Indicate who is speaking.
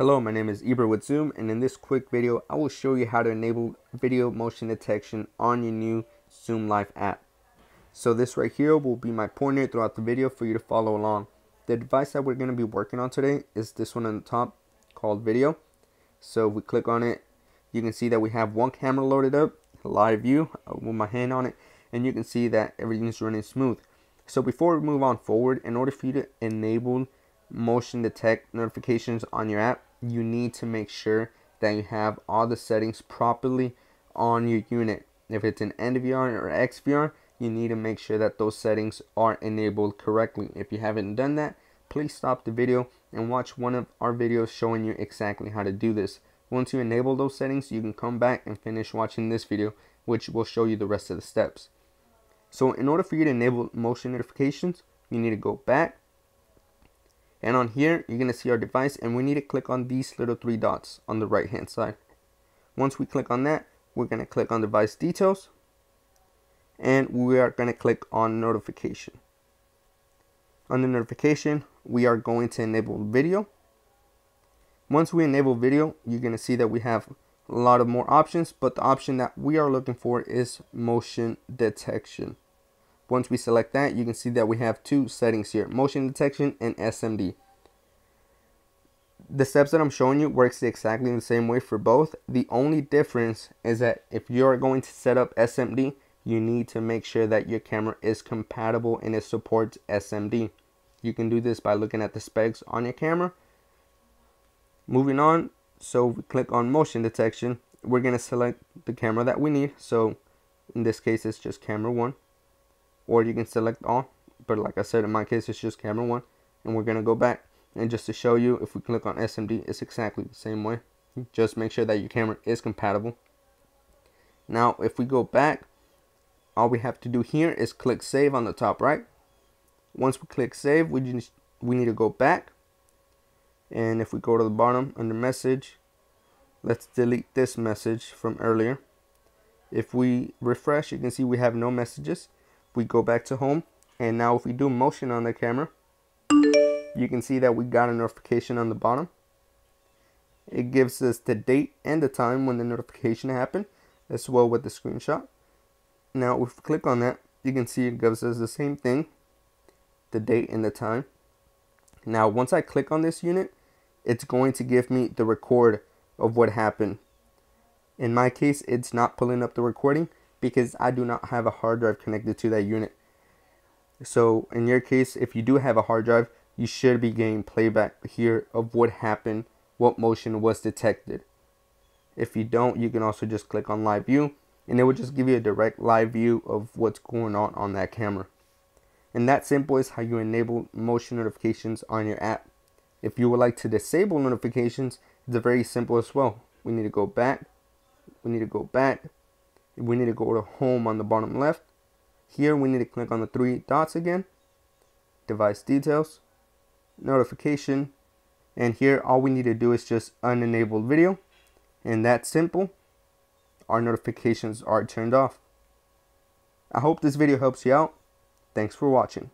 Speaker 1: Hello, my name is Ibra with ZUUM and in this quick video I will show you how to enable video motion detection on your new ZUUM Live app. So this right here will be my pointer throughout the video for you to follow along. The device that we're going to be working on today is this one on the top called video. So if we click on it, you can see that we have one camera loaded up, live view uh, with my hand on it, and you can see that everything is running smooth. So before we move on forward, in order for you to enable motion detect notifications on your app, you need to make sure that you have all the settings properly on your unit. If it's an NVR or XVR, you need to make sure that those settings are enabled correctly. If you haven't done that, please stop the video and watch one of our videos showing you exactly how to do this. Once you enable those settings, you can come back and finish watching this video, which will show you the rest of the steps. So in order for you to enable motion notifications, you need to go back and on here, you're to see our device and we need to click on these little three dots on the right hand side. Once we click on that, we're to click on device details and we are to click on notification. On the notification, we are going to enable video. Once we enable video, you're to see that we have a lot of more options, but the option that we are looking for is motion detection. Once we select that, you can see that we have two settings here, motion detection and SMD. The steps that I'm showing you works exactly the same way for both. The only difference is that if you're going to set up SMD, you need to make sure that your camera is compatible and it supports SMD. You can do this by looking at the specs on your camera. Moving on, so we click on motion detection. We're going to select the camera that we need. So in this case, it's just camera one or you can select all but like I said in my case it's just camera one and we're gonna go back and just to show you if we click on SMD it's exactly the same way. Just make sure that your camera is compatible. Now if we go back all we have to do here is click save on the top right. Once we click save we just we need to go back and if we go to the bottom under message let's delete this message from earlier. If we refresh you can see we have no messages we go back to home. And now if we do motion on the camera you can see that we got a notification on the bottom. It gives us the date and the time when the notification happened as well with the screenshot. Now if we click on that you can see it gives us the same thing the date and the time. Now once I click on this unit it's going to give me the record of what happened. In my case it's not pulling up the recording because I do not have a hard drive connected to that unit. So in your case, if you do have a hard drive, you should be getting playback here of what happened, what motion was detected. If you don't, you can also just click on live view and it will just give you a direct live view of what's going on on that camera. And that simple is how you enable motion notifications on your app. If you would like to disable notifications, it's very simple as well. We need to go back. We need to go back we need to go to home on the bottom left. Here we need to click on the three dots again. Device details notification and here all we need to do is just unenable video. And that's simple. Our notifications are turned off. I hope this video helps you out. Thanks for watching